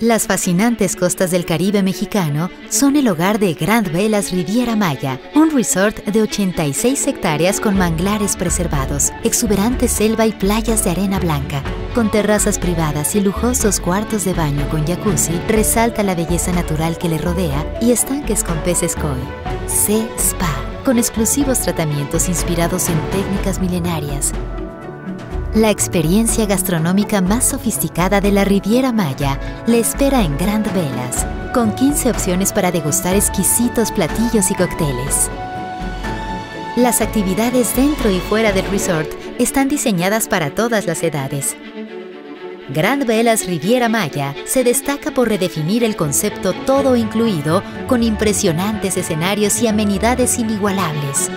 Las fascinantes costas del Caribe mexicano son el hogar de Grand Velas Riviera Maya, un resort de 86 hectáreas con manglares preservados, exuberante selva y playas de arena blanca. Con terrazas privadas y lujosos cuartos de baño con jacuzzi, resalta la belleza natural que le rodea y estanques con peces koi. C Spa, con exclusivos tratamientos inspirados en técnicas milenarias, la experiencia gastronómica más sofisticada de la Riviera Maya le espera en Grand Velas, con 15 opciones para degustar exquisitos platillos y cócteles. Las actividades dentro y fuera del resort están diseñadas para todas las edades. Grand Velas Riviera Maya se destaca por redefinir el concepto todo incluido con impresionantes escenarios y amenidades inigualables